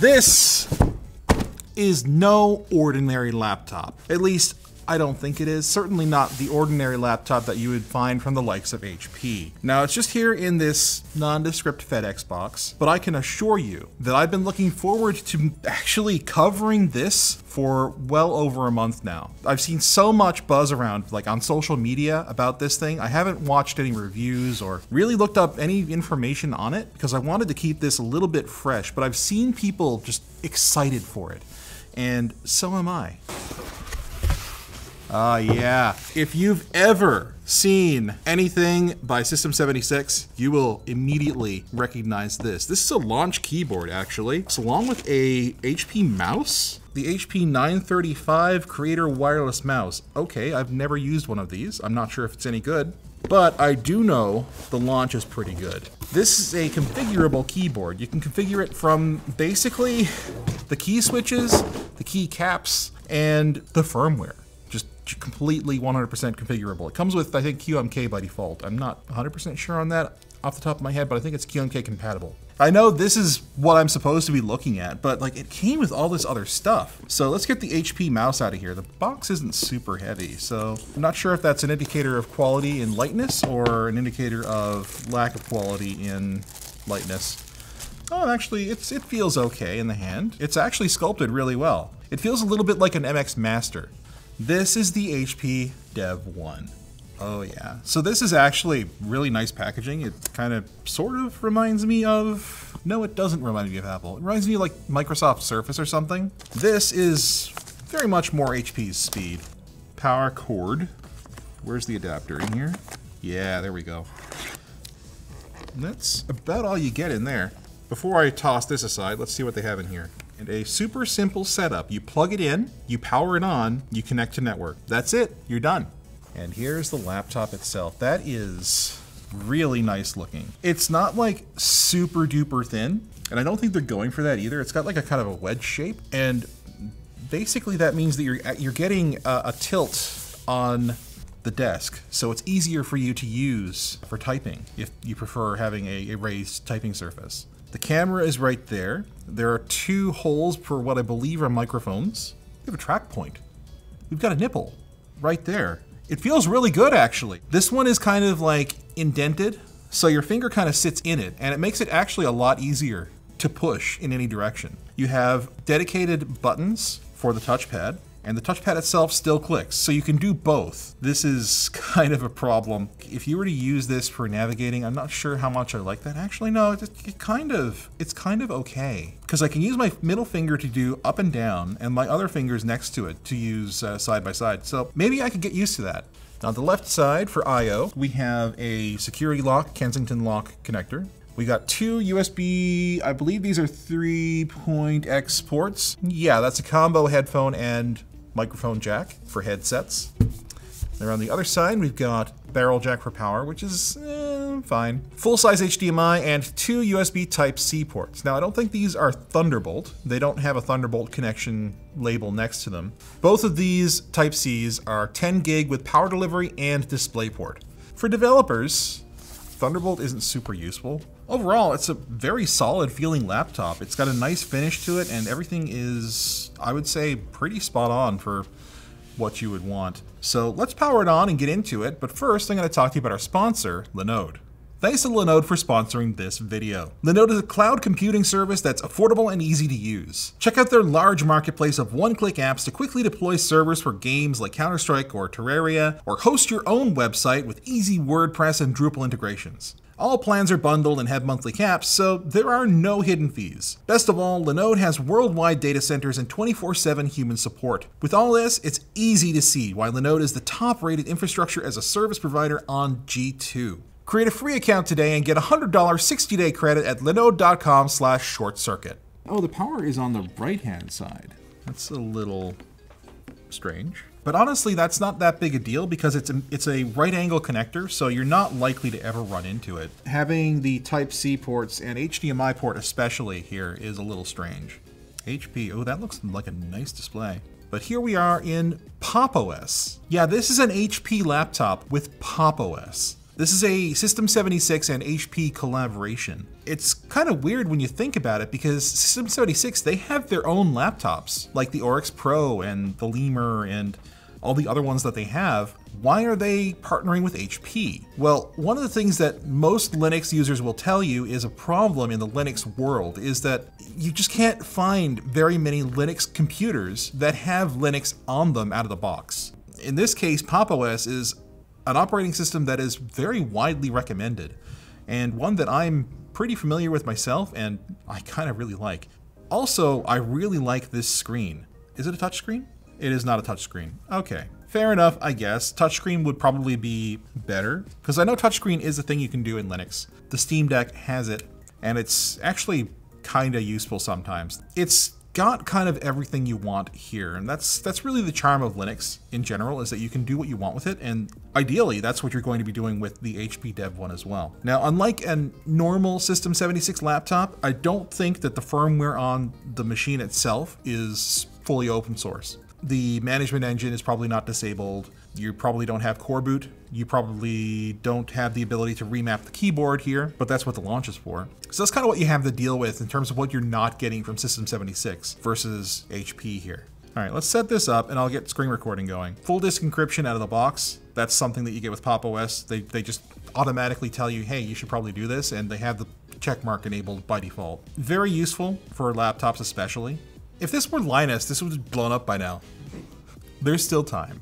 This is no ordinary laptop. At least I don't think it is. Certainly not the ordinary laptop that you would find from the likes of HP. Now, it's just here in this nondescript FedEx box, but I can assure you that I've been looking forward to actually covering this for well over a month now. I've seen so much buzz around, like on social media, about this thing. I haven't watched any reviews or really looked up any information on it because I wanted to keep this a little bit fresh, but I've seen people just excited for it. And so am I. Ah, uh, yeah. If you've ever seen anything by System 76, you will immediately recognize this. This is a launch keyboard, actually. It's along with a HP mouse, the HP 935 Creator Wireless Mouse. Okay, I've never used one of these. I'm not sure if it's any good, but I do know the launch is pretty good. This is a configurable keyboard. You can configure it from basically the key switches, the key caps, and the firmware completely 100% configurable. It comes with, I think, QMK by default. I'm not 100% sure on that off the top of my head, but I think it's QMK compatible. I know this is what I'm supposed to be looking at, but like it came with all this other stuff. So let's get the HP mouse out of here. The box isn't super heavy, so I'm not sure if that's an indicator of quality in lightness or an indicator of lack of quality in lightness. Oh, actually, it's, it feels okay in the hand. It's actually sculpted really well. It feels a little bit like an MX Master. This is the HP Dev One. Oh yeah. So this is actually really nice packaging. It kind of sort of reminds me of... No, it doesn't remind me of Apple. It reminds me of like Microsoft Surface or something. This is very much more HP's speed. Power cord. Where's the adapter in here? Yeah, there we go. That's about all you get in there. Before I toss this aside, let's see what they have in here and a super simple setup. You plug it in, you power it on, you connect to network. That's it, you're done. And here's the laptop itself. That is really nice looking. It's not like super duper thin, and I don't think they're going for that either. It's got like a kind of a wedge shape, and basically that means that you're uh, you're getting a, a tilt on the desk, so it's easier for you to use for typing if you prefer having a, a raised typing surface. The camera is right there. There are two holes for what I believe are microphones. We have a track point. We've got a nipple right there. It feels really good actually. This one is kind of like indented, so your finger kind of sits in it, and it makes it actually a lot easier to push in any direction. You have dedicated buttons for the touchpad and the touchpad itself still clicks, so you can do both. This is kind of a problem. If you were to use this for navigating, I'm not sure how much I like that. Actually, no, it, it kind of, it's kind of okay. Because I can use my middle finger to do up and down, and my other fingers next to it to use uh, side by side. So maybe I could get used to that. On the left side for I.O., we have a security lock, Kensington lock connector. We got two USB, I believe these are 3.x ports. Yeah, that's a combo headphone and microphone jack for headsets. There on the other side, we've got barrel jack for power, which is eh, fine. Full-size HDMI and two USB Type-C ports. Now, I don't think these are Thunderbolt. They don't have a Thunderbolt connection label next to them. Both of these Type-Cs are 10 gig with power delivery and DisplayPort. For developers, Thunderbolt isn't super useful. Overall, it's a very solid feeling laptop. It's got a nice finish to it and everything is, I would say, pretty spot on for what you would want. So let's power it on and get into it, but first I'm going to talk to you about our sponsor, Linode. Thanks to Linode for sponsoring this video. Linode is a cloud computing service that's affordable and easy to use. Check out their large marketplace of one-click apps to quickly deploy servers for games like Counter-Strike or Terraria, or host your own website with easy WordPress and Drupal integrations. All plans are bundled and have monthly caps, so there are no hidden fees. Best of all, Linode has worldwide data centers and 24-7 human support. With all this, it's easy to see why Linode is the top-rated infrastructure as a service provider on G2. Create a free account today and get a $100 60-day credit at linode.com slash short circuit. Oh, the power is on the right-hand side. That's a little strange. But honestly, that's not that big a deal because it's a, it's a right angle connector, so you're not likely to ever run into it. Having the Type-C ports and HDMI port especially here is a little strange. HP, oh, that looks like a nice display. But here we are in Pop! OS. Yeah, this is an HP laptop with Pop! OS. This is a System 76 and HP collaboration. It's kind of weird when you think about it because System 76, they have their own laptops, like the Oryx Pro and the Lemur and all the other ones that they have, why are they partnering with HP? Well, one of the things that most Linux users will tell you is a problem in the Linux world is that you just can't find very many Linux computers that have Linux on them out of the box. In this case, Pop! OS is an operating system that is very widely recommended and one that I'm pretty familiar with myself and I kind of really like. Also, I really like this screen. Is it a touchscreen? It is not a touchscreen. Okay, fair enough, I guess. Touchscreen would probably be better, because I know touchscreen is a thing you can do in Linux. The Steam Deck has it, and it's actually kind of useful sometimes. It's got kind of everything you want here, and that's that's really the charm of Linux in general, is that you can do what you want with it, and ideally, that's what you're going to be doing with the HP Dev one as well. Now, unlike a normal System 76 laptop, I don't think that the firmware on the machine itself is fully open source the management engine is probably not disabled. You probably don't have coreboot. You probably don't have the ability to remap the keyboard here, but that's what the launch is for. So that's kind of what you have to deal with in terms of what you're not getting from System 76 versus HP here. All right, let's set this up and I'll get screen recording going. Full disk encryption out of the box. That's something that you get with Pop! OS. They, they just automatically tell you, hey, you should probably do this, and they have the check mark enabled by default. Very useful for laptops especially. If this were Linus, this would have blown up by now. There's still time.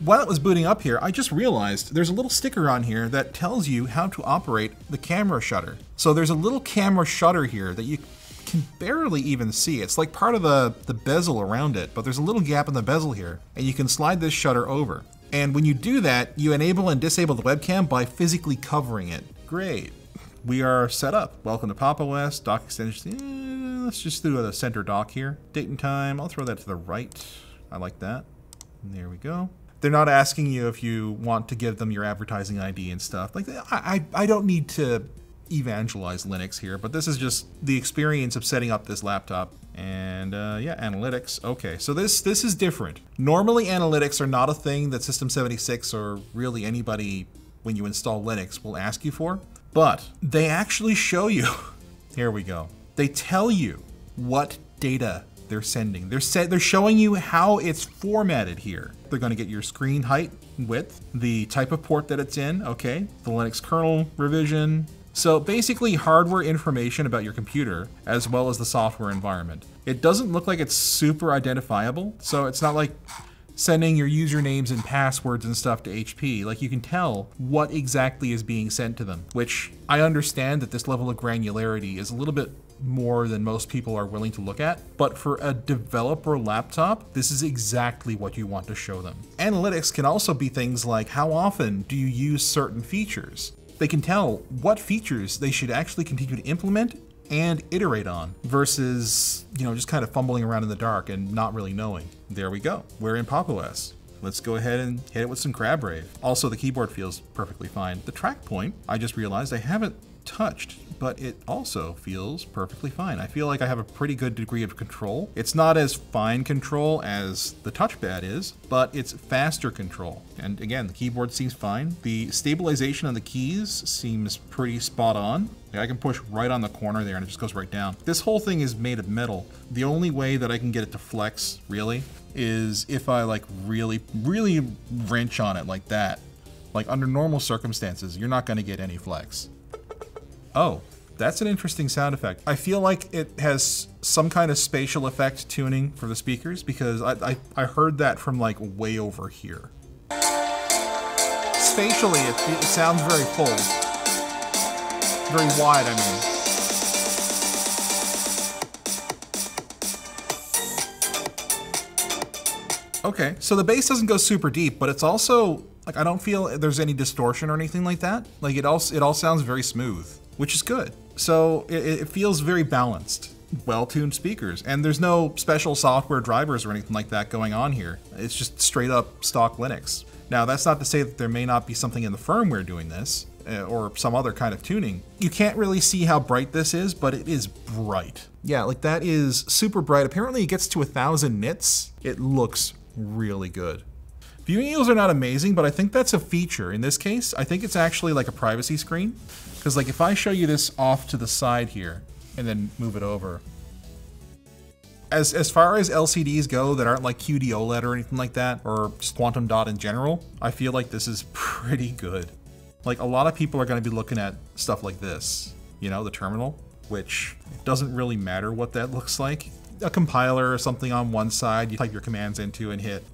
While it was booting up here, I just realized there's a little sticker on here that tells you how to operate the camera shutter. So there's a little camera shutter here that you can barely even see. It's like part of the, the bezel around it, but there's a little gap in the bezel here, and you can slide this shutter over. And when you do that, you enable and disable the webcam by physically covering it. Great. We are set up. Welcome to Pop! OS, dock extension let's just do a center dock here. Date and time, I'll throw that to the right. I like that. And there we go. They're not asking you if you want to give them your advertising ID and stuff. Like, I, I, I don't need to evangelize Linux here, but this is just the experience of setting up this laptop. And uh, yeah, analytics. Okay, so this this is different. Normally, analytics are not a thing that System 76 or really anybody when you install Linux will ask you for, but they actually show you. Here we go. They tell you what data they're sending. They're they're showing you how it's formatted here. They're going to get your screen height, width, the type of port that it's in, okay, the Linux kernel revision. So basically hardware information about your computer as well as the software environment. It doesn't look like it's super identifiable, so it's not like sending your usernames and passwords and stuff to HP. Like you can tell what exactly is being sent to them, which I understand that this level of granularity is a little bit more than most people are willing to look at. But for a developer laptop, this is exactly what you want to show them. Analytics can also be things like how often do you use certain features? They can tell what features they should actually continue to implement and iterate on versus, you know, just kind of fumbling around in the dark and not really knowing. There we go. We're in Pop! OS. Let's go ahead and hit it with some Crab Rave. Also, the keyboard feels perfectly fine. The track point, I just realized I haven't touched but it also feels perfectly fine. I feel like I have a pretty good degree of control. It's not as fine control as the touchpad is, but it's faster control. And again, the keyboard seems fine. The stabilization on the keys seems pretty spot on. I can push right on the corner there and it just goes right down. This whole thing is made of metal. The only way that I can get it to flex, really, is if I like really, really wrench on it like that. Like under normal circumstances, you're not gonna get any flex. Oh, that's an interesting sound effect. I feel like it has some kind of spatial effect tuning for the speakers because I, I, I heard that from like way over here. Spatially, it, it sounds very full. Very wide, I mean. Okay, so the bass doesn't go super deep, but it's also like I don't feel there's any distortion or anything like that. Like it all it all sounds very smooth which is good. So it, it feels very balanced well-tuned speakers and there's no special software drivers or anything like that going on here. It's just straight up stock linux. Now that's not to say that there may not be something in the firmware doing this uh, or some other kind of tuning. You can't really see how bright this is but it is bright. Yeah like that is super bright. Apparently it gets to a thousand nits. It looks really good Viewing angles are not amazing, but I think that's a feature. In this case, I think it's actually like a privacy screen. Because like if I show you this off to the side here and then move it over, as, as far as LCDs go that aren't like QD OLED or anything like that, or quantum dot in general, I feel like this is pretty good. Like a lot of people are going to be looking at stuff like this, you know, the terminal, which doesn't really matter what that looks like. A compiler or something on one side, you type your commands into and hit.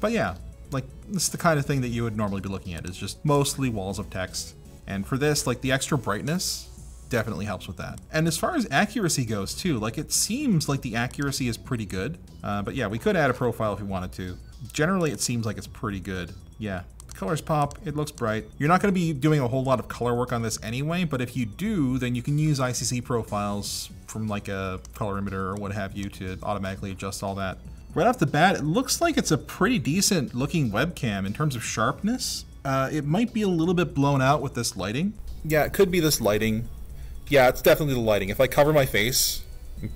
But yeah, like this is the kind of thing that you would normally be looking at is just mostly walls of text. And for this, like the extra brightness definitely helps with that. And as far as accuracy goes too, like it seems like the accuracy is pretty good. Uh, but yeah, we could add a profile if we wanted to. Generally, it seems like it's pretty good. Yeah, colors pop, it looks bright. You're not gonna be doing a whole lot of color work on this anyway, but if you do, then you can use ICC profiles from like a colorimeter or what have you to automatically adjust all that. Right off the bat, it looks like it's a pretty decent looking webcam in terms of sharpness. Uh, it might be a little bit blown out with this lighting. Yeah, it could be this lighting. Yeah, it's definitely the lighting. If I cover my face,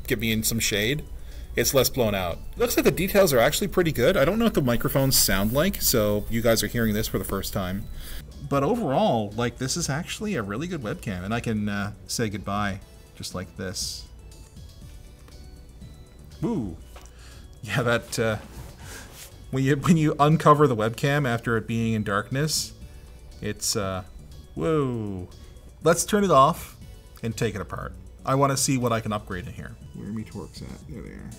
get me in some shade, it's less blown out. Looks like the details are actually pretty good. I don't know what the microphones sound like, so you guys are hearing this for the first time. But overall, like this is actually a really good webcam, and I can uh, say goodbye just like this. Woo! Yeah, that uh, when you when you uncover the webcam after it being in darkness, it's uh, whoa. Let's turn it off and take it apart. I want to see what I can upgrade in here. Where are my Torx at? There they are.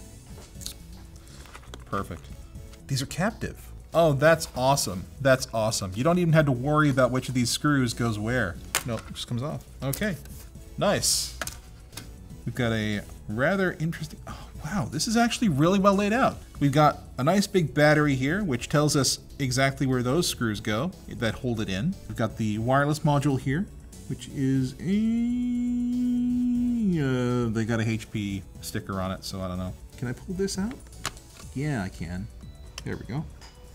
Perfect. These are captive. Oh, that's awesome. That's awesome. You don't even have to worry about which of these screws goes where. Nope, just comes off. Okay, nice. We've got a rather interesting, oh, wow, this is actually really well laid out. We've got a nice big battery here, which tells us exactly where those screws go that hold it in. We've got the wireless module here, which is a, uh, they got a HP sticker on it, so I don't know. Can I pull this out? Yeah, I can. There we go.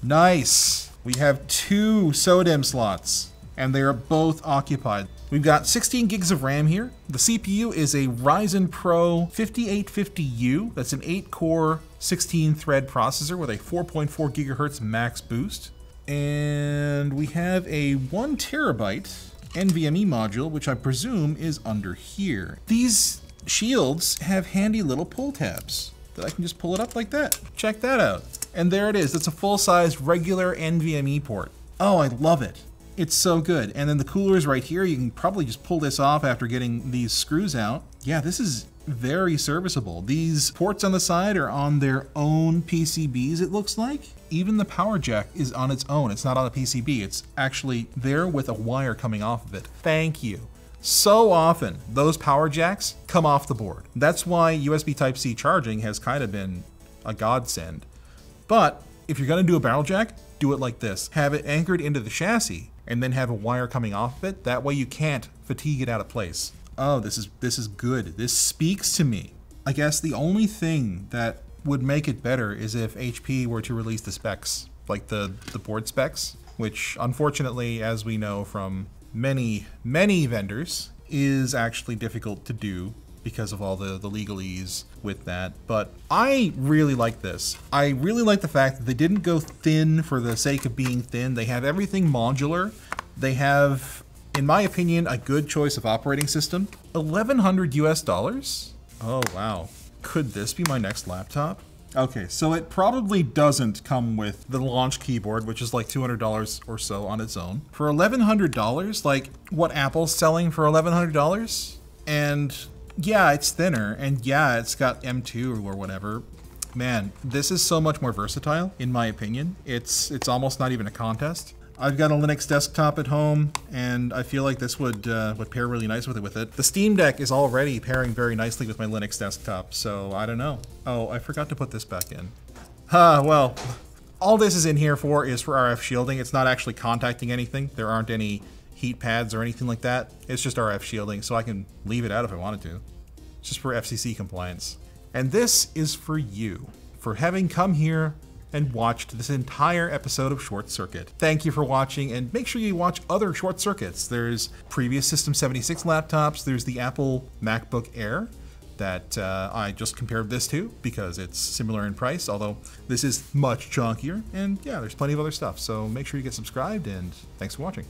Nice. We have two SODIMM slots, and they are both occupied. We've got 16 gigs of RAM here. The CPU is a Ryzen Pro 5850U. That's an 8-core, 16-thread processor with a 4.4 gigahertz max boost. And we have a 1 terabyte NVMe module, which I presume is under here. These shields have handy little pull tabs that I can just pull it up like that. Check that out. And there it is. It's a full-size regular NVMe port. Oh, I love it. It's so good. And then the cooler is right here. You can probably just pull this off after getting these screws out. Yeah, this is very serviceable. These ports on the side are on their own PCBs, it looks like. Even the power jack is on its own. It's not on a PCB. It's actually there with a wire coming off of it. Thank you. So often, those power jacks come off the board. That's why USB Type-C charging has kind of been a godsend. But if you're gonna do a barrel jack, do it like this. Have it anchored into the chassis and then have a wire coming off of it. That way you can't fatigue it out of place. Oh, this is this is good. This speaks to me. I guess the only thing that would make it better is if HP were to release the specs, like the, the board specs, which unfortunately, as we know from many, many vendors is actually difficult to do because of all the, the legalese with that. But I really like this. I really like the fact that they didn't go thin for the sake of being thin. They have everything modular. They have, in my opinion, a good choice of operating system. 1100 US dollars? Oh, wow. Could this be my next laptop? Okay, so it probably doesn't come with the launch keyboard, which is like $200 or so on its own. For $1,100, like what Apple's selling for $1,100? And yeah, it's thinner, and yeah, it's got M2 or whatever. Man, this is so much more versatile, in my opinion. It's it's almost not even a contest. I've got a Linux desktop at home, and I feel like this would uh, would pair really nice with it. With it, the Steam Deck is already pairing very nicely with my Linux desktop. So I don't know. Oh, I forgot to put this back in. Huh. Well, all this is in here for is for RF shielding. It's not actually contacting anything. There aren't any heat pads or anything like that. It's just RF shielding, so I can leave it out if I wanted to. It's just for FCC compliance. And this is for you, for having come here and watched this entire episode of Short Circuit. Thank you for watching, and make sure you watch other Short Circuits. There's previous System 76 laptops, there's the Apple MacBook Air, that uh, I just compared this to because it's similar in price, although this is much chunkier. And yeah, there's plenty of other stuff. So make sure you get subscribed and thanks for watching.